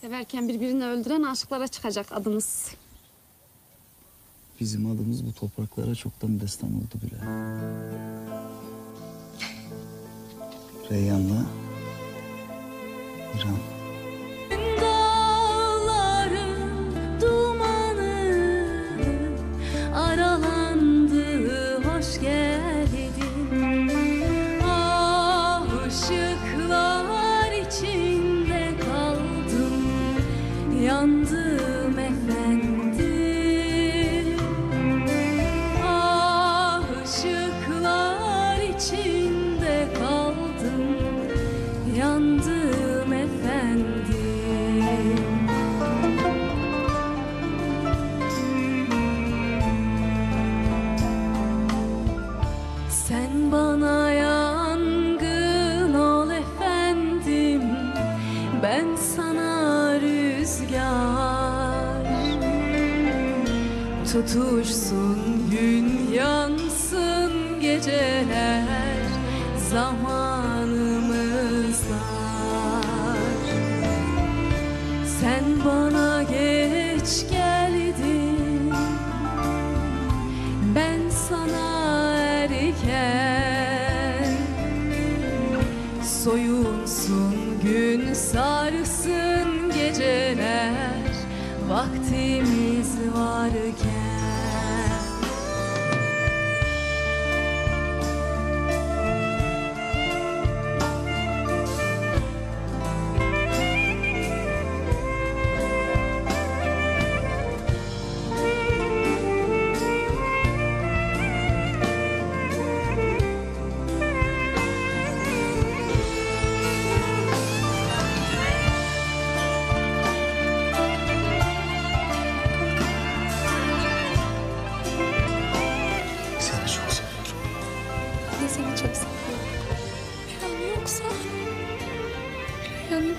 Severken birbirini öldüren aşıklara çıkacak adımız. Bizim adımız bu topraklara çoktan destan oldu bile. Reyyan'la İran. Yandım efendim. Sen bana yangın ol efendim. Ben sana rüzgar. Tutuşsun gün yansın geceler. Zamanımız Sen bana geç geldin. Ben sana erken Soyunsun gün sarsın geceler. Vaktimiz varken さん。平闇の